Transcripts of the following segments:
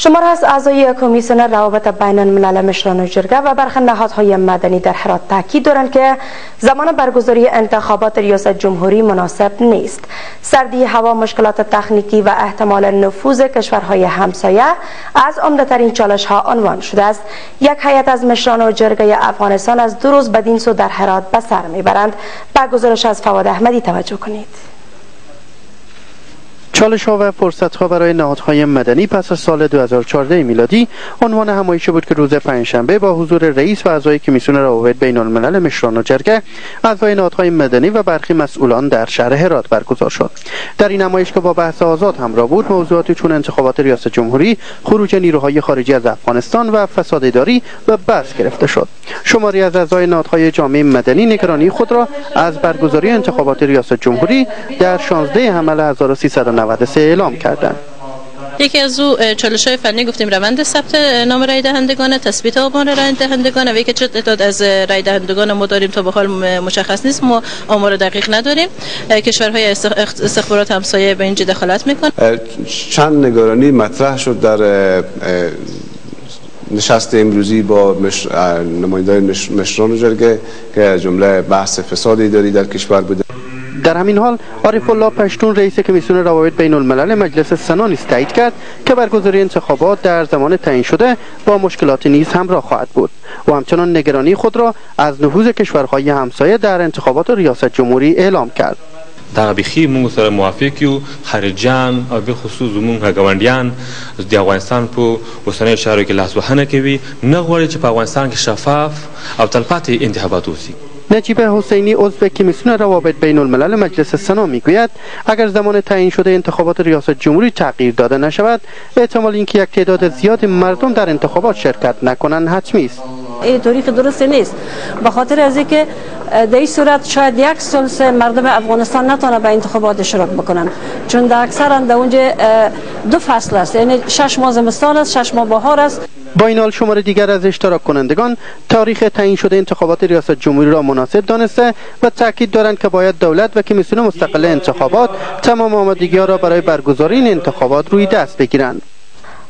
شمار از اعضای کمیسیون روابط بین الملل مشران جرگه و برخی نهادهای مدنی در هرات تاکید دارند که زمان برگزاری انتخابات ریاست جمهوری مناسب نیست. سردی هوا مشکلات تکنیکی و احتمال نفوذ کشورهای همسایه از عمدهترین چالش ها عنوان شده است. یک هیئت از مشران و جرگه افغانستان از دو روز بدین سو در هرات به سر می‌برند. به گزارش از فواد احمدی توجه کنید. چالش ها و فرصت ها برای نهادهای مدنی پس از سال 2014 میلادی عنوان همایشی بود که روز پنجشنبه با حضور رئیس و اعضای کمیسیون روابط بین الملل مشران و جرگه اعضای نهادهای مدنی و برخی مسئولان در شهر هرات برگزار شد. در این نمایش که با بحث آزاد همراه بود موضوعاتی چون انتخابات ریاست جمهوری خروج نیروهای خارجی از افغانستان و فساد اداری و بحث گرفته شد. شماری از اعضای نهادهای جامعه مدنی نگرانی خود را از برگزاری انتخابات ریاست جمهوری در 16 حمل 1390 93 اعلام کردند یکی از او چالش های فنی گفتیم روند ثبت نام رای دهندگان تثبیت آمار رای دهندگان. و یکی چه تعداد از رای دهندگان ما داریم تا به حال مشخص نیست. ما آمار دقیق نداریم. کشورهای استخبارات همسایه به اینجا دخالت میکن چند نگرانی مطرح شد در نشست امروزی با مش... نمایندگان مشران جرگه که جمله بحث فساد اداری در کشور بوده. در همین حال عارف الله پشتون رئیس کمیسیون روابط بین الملل مجلس سنا نیز تایید کرد که برگزاری انتخابات در زمان تعیین شده با مشکلات نیز همراه خواهد بود و همچنان نگرانی خود را از نفوذ کشورهای همسایه در انتخابات ریاست جمهوری اعلام کرد. بخي موږ سره موافق یو خارجان او به خصوص زموږ ګاونډیان د افغانستان په اوسنیو چارو کې لاسوهنه کوي نه غواړي چې په افغانستان کې شفاف او تلپاتې انتخابات وسی نجیب حسینی عضو کمیسیون روابط بین الملل مجلس سنا می‌گوید اگر زمان تعیین شده انتخابات ریاست جمهوری تغییر داده نشود احتمال اینکه یک تعداد زیاد مردم در انتخابات شرکت نکنند حتمی است. این تاریخ درست نیست. به خاطر از اینکه در این صورت شاید یک سلس مردم افغانستان نتونه به انتخابات اشتراک بکنن. چون در اکثرا در اونجا دو فصل است. یعنی شش ماه زمستان است شش ماه بهار است. با این حال شمار دیگر از اشتراک کنندگان تاریخ تعیین شده انتخابات ریاست جمهوری را مناسب دانسته و تاکید دارند که باید دولت و کمیسیون مستقل انتخابات تمام آمادگی را برای برگزاری این انتخابات روی دست بگیرند.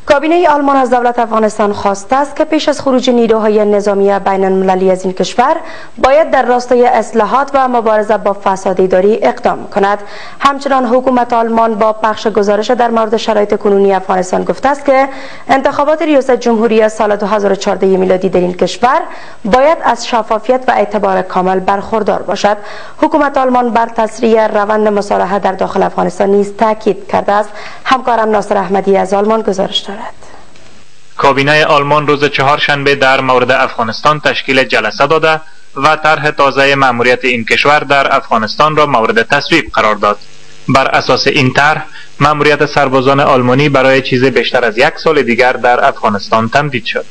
کابینه آلمان از دولت افغانستان خواسته است که پیش از خروج نیروهای نظامی بین المللی از این کشور باید در راستای اصلاحات و مبارزه با فساد اداری اقدام کند. همچنان حکومت آلمان با پخش گزارش در مورد شرایط کنونی افغانستان گفته است که انتخابات ریاست جمهوری سال 2014 میلادی در این کشور باید از شفافیت و اعتبار کامل برخوردار باشد. حکومت آلمان بر تسریع روند مصالحه در داخل افغانستان نیز تاکید کرده است. همکارم ناصر احمدی از آلمان گزارش دارد کابینه آلمان روز چهارشنبه در مورد افغانستان تشکیل جلسه داده و طرح تازه مأموریت این کشور در افغانستان را مورد تصویب قرار داد. بر اساس این طرح مأموریت سربازان آلمانی برای چیز بیشتر از یک سال دیگر در افغانستان تمدید شد.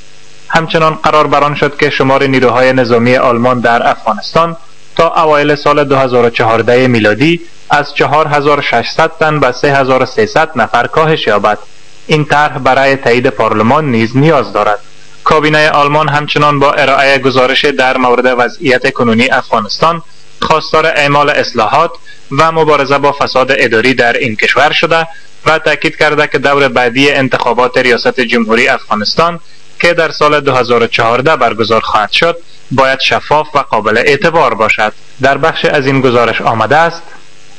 همچنان قرار بران شد که شمار نیروهای نظامی آلمان در افغانستان تا اوایل سال 2014 میلادی از 4600 تن به 3300 نفر کاهش یابد. این طرح برای تایید پارلمان نیز نیاز دارد. کابینه آلمان همچنان با ارائه گزارش در مورد وضعیت کنونی افغانستان خواستار اعمال اصلاحات و مبارزه با فساد اداری در این کشور شده و تاکید کرده که دور بعدی انتخابات ریاست جمهوری افغانستان که در سال 2014 برگزار خواهد شد باید شفاف و قابل اعتبار باشد. در بخش از این گزارش آمده است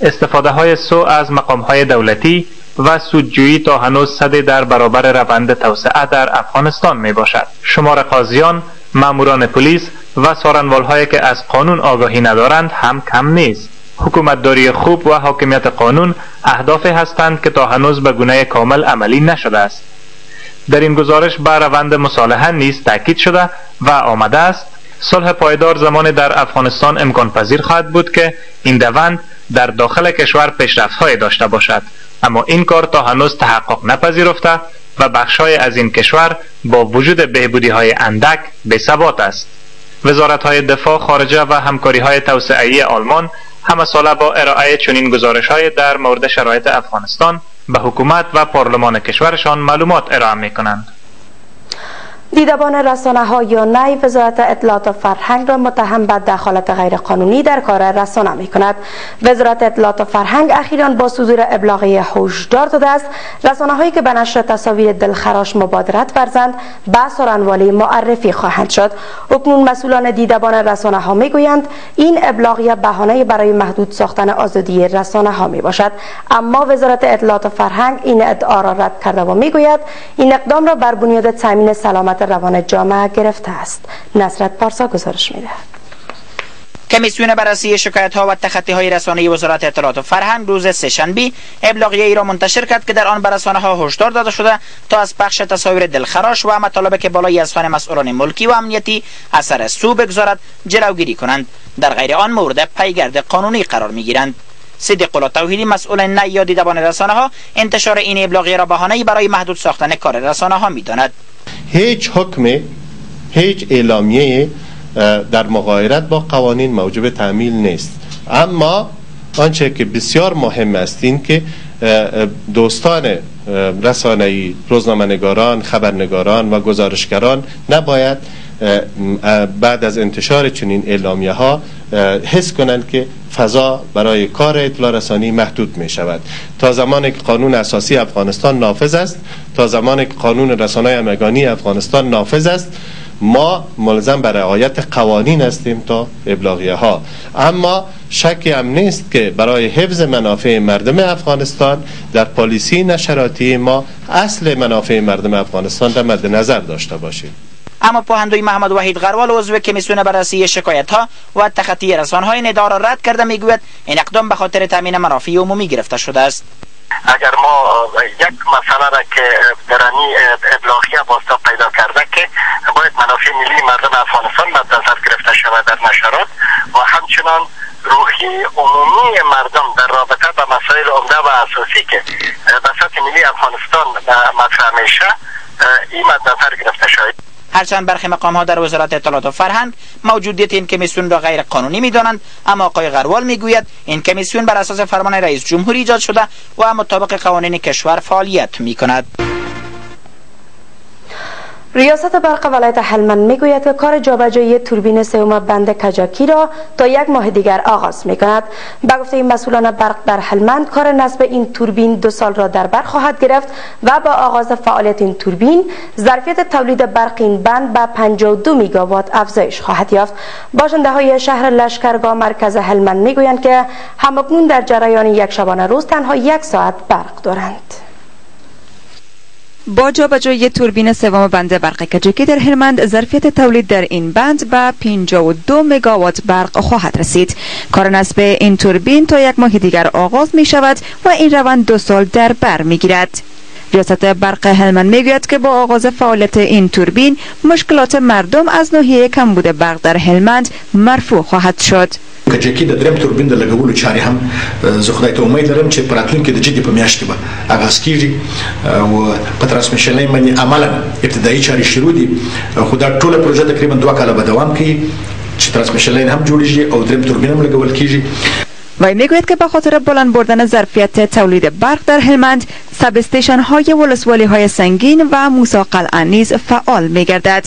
استفاده های سو از مقام های دولتی و سودجویی تا هنوز صده در برابر روند توسعه در افغانستان می باشد. شمار قاضیان، ماموران پلیس و سارنوالهایی که از قانون آگاهی ندارند هم کم نیست. حکومتداری خوب و حاکمیت قانون اهدافی هستند که تا هنوز به گونه کامل عملی نشده است. در این گزارش بر روند مصالحه نیز تاکید شده و آمده است صلح پایدار زمان در افغانستان امکان پذیر خواهد بود که این دوند در داخل کشور پیشرفت‌های داشته باشد اما این کار تا هنوز تحقق نپذیرفته و بخشهای از این کشور با وجود بهبودی های اندک به ثبات است وزارت های دفاع خارجه و همکاری های توسعه آلمان همه ساله با ارائه چنین گزارش های در مورد شرایط افغانستان به حکومت و پارلمان کشورشان معلومات ارائه می کنند. دیدبان رسانه ها یا نی وزارت اطلاعات و فرهنگ را متهم به دخالت غیرقانونی در کار رسانه می کند وزارت اطلاعات و فرهنگ اخیرا با صدور ابلاغیه هشدار داده است. رسانه هایی که به نشر تصاویر دلخراش مبادرت ورزند به سرانوالی معرفی خواهند شد. اکنون مسئولان دیدبان رسانه ها می گویند این ابلاغیه بهانه برای محدود ساختن آزادی رسانه ها می باشد اما وزارت اطلاعات و فرهنگ این ادعا را رد کرده و می گوید این اقدام را بر بنیاد تامین سلامت روان جامعه گرفته است. نصرت پارسا گزارش می دهد کمیسیون بررسی شکایت ها و تخطی های رسانه وزارت اطلاعات و فرهنگ روز سهشنبه ابلاغیه ای را منتشر کرد که در آن بر رسانه ها هشدار داده شده تا از پخش تصاویر دلخراش و مطالب که بالای سوان مسئولان ملکی و امنیتی اثر سو بگذارد جلوگیری کنند. در غیر آن مورد پیگرد قانونی قرار می گیرند صدیق الله توحیدی مسئول نه یا دیدبان رسانه ها انتشار این ابلاغیه را بهانه برای محدود ساختن کار رسانه ها می‌داند. هیچ حکم هیچ اعلامیه در مغایرت با قوانین موجب تعمیل نیست. اما آنچه که بسیار مهم است این که دوستان رسانه‌ای روزنامه‌نگاران خبرنگاران و گزارشگران نباید بعد از انتشار چنین اعلامیه ها حس کنند که فضا برای کار اطلاع رسانی محدود می شود تا زمانی که قانون اساسی افغانستان نافذ است تا زمانی که قانون رسانه امگانی افغانستان نافذ است ما ملزم به رعایت قوانین هستیم تا ابلاغیه ها اما شکی هم نیست که برای حفظ منافع مردم افغانستان در پالیسی نشراتی ما اصل منافع مردم افغانستان در مد نظر داشته باشیم. اما پوهندوی محمد وحید غروال عضو کمیسیون بررسی شکایت ها و تخطی رسانه های ندار را رد کرده می‌گوید این اقدام به خاطر تامین منافع عمومی گرفته شده است. اگر ما یک مسئله را که درانی ابلاغیه واسطه پیدا کرده که باید منافع ملی مردم افغانستان مد نظر گرفته شود در نشرات و همچنان روحی عمومی مردم در رابطه به مسائل عمده و اساسی که به سطح ملی افغانستان مطرح میشه این مد گرفته شود. هرچند برخی مقام ها در وزارت اطلاعات و فرهنگ موجودیت این کمیسیون را غیر قانونی می دانند اما آقای غروال می گوید این کمیسیون بر اساس فرمان رئیس جمهوری ایجاد شده و مطابق قوانین کشور فعالیت می کند ریاست برق ولایت هلمند می‌گوید که کار جابجایی توربین سوم بند کجاکی را تا یک ماه دیگر آغاز می کند به گفته مسئولان برق در هلمند کار نصب این توربین دو سال را در بر خواهد گرفت و با آغاز فعالیت این توربین ظرفیت تولید برق این بند به 52 میگاوات افزایش خواهد یافت. باشنده های شهر لشکرگاه مرکز هلمند می‌گویند که همکنون در جریان یک شبانه روز تنها یک ساعت برق دارند. با جابجایی توربین سوم بند برق کجکی در هلمند ظرفیت تولید در این بند به 52 مگاوات برق خواهد رسید. کار نصب این توربین تا یک ماه دیگر آغاز می شود و این روند دو سال در بر می گیرد. ریاست برق هلمند میگوید که با آغاز فعالیت این توربین مشکلات مردم از ناحیه کمبود برق در هلمند مرفوع خواهد شد. کجکی د دریم توربین د لګولو چارې هم زه خدای ته امید لرم چې په راتلونکي د جدي په میاشت کې به آغاز کیږي او په transmission line باندې عملا ابتدایي چارې شروع دي خو دا ټوله پروژه تقریبا دوه کاله به دوام کوي چې transmission line هم جوړیږي او دریم توربین هم لګول کیږي وی می‌گوید که به خاطر بلند بردن ظرفیت تولید برق در هلمند سب استیشن های ولسوالی های سنگین و موسی قلعه نیز فعال میگردد.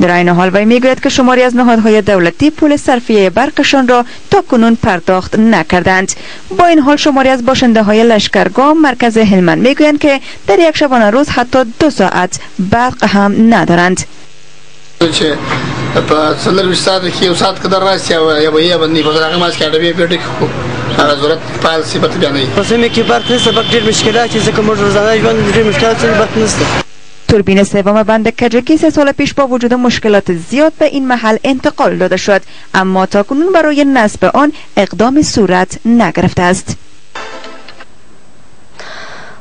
در این حال وی می‌گوید که شماری از نهادهای دولتی پول صرفیه برقشان را تا کنون پرداخت نکردند. با این حال شماری از باشنده های لشکرگاه مرکز هلمند می‌گویند که در یک شبانه روز حتی دو ساعت برق هم ندارند. په څلور ساعت کې یو ساعت قدر راسي او یا به یې باندې په هغه ماس کې اړوي بیٹک خو هغه ضرورت فعال صفت بیانوي په سیمه کې برق نشته برق ډېر مشکلات چې ځکه موږ روزانه ژوند ډېر مشکلات برق نشته. توربین سوم بند کجکی سه سال پیش با وجود مشکلات زیاد به این محل انتقال داده شد اما تاکنون برای نصب آن اقدام صورت نگرفته است.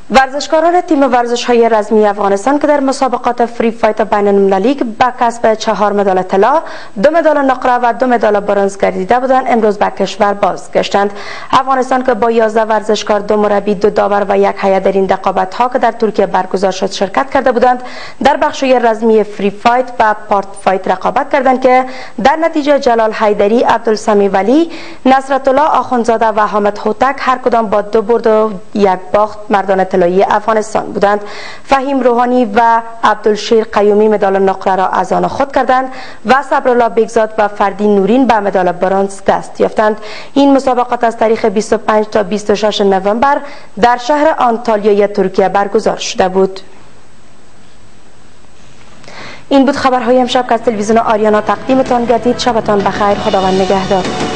ورزشکاران تیم ورزش های رزمی افغانستان که در مسابقات فری فایت بین المللی به کسب چهار مدال طلا، دو مدال نقره و دو مدال برنز گردیده بودند امروز به کشور بازگشتند. افغانستان که با 11 ورزشکار، دو مربی، دو داور و یک هیئت در این رقابت ها که در ترکیه برگزار شد شرکت کرده بودند، در بخش رزمی فری فایت و پارت فایت رقابت کردند که در نتیجه جلال حیدری، عبدالسمی ولی، نصرت الله آخوندزاده و حامد هوتک هر کدام با دو برد و یک باخت مردان طلایی افغانستان بودند. فهیم روحانی و عبدالشیر قیومی مدال نقره را از آن خود کردند و صبرالله بگزاد و فردین نورین به مدال برانز دست یافتند. این مسابقات از تاریخ 25 تا 26 نوامبر در شهر آنتالیای ترکیه برگزار شده بود. این بود خبرهای امشب که از تلویزیون آریانا تقدیمتان گردید. شبتان بخیر. خداوند نگهدار.